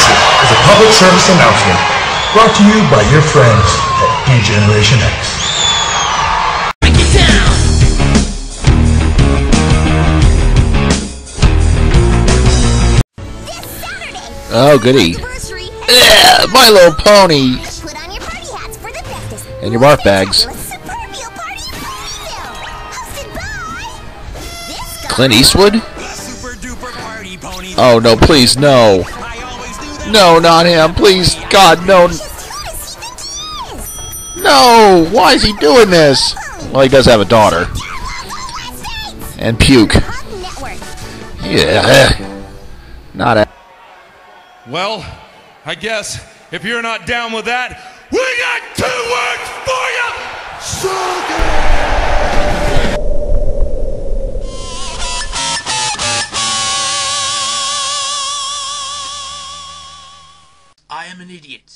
This is a public service announcement brought to you by your friends at D-Generation X. Break it down. Oh, goody. Yeah, My Little Pony. put on your party hats for the bestest. And your barf bags. Fabulous Superbio Party in Fayetteville, hosted by this guy. Clint Eastwood? Super duper party pony. Oh, no, please, no. No, not him. Please, God, no. Just who does he think he is? No! Why is he doing this? Well, he does have a daughter. And puke. Network. Yeah. Not a. Well, I guess if you're not down with that, we got two words for you. I am an idiot.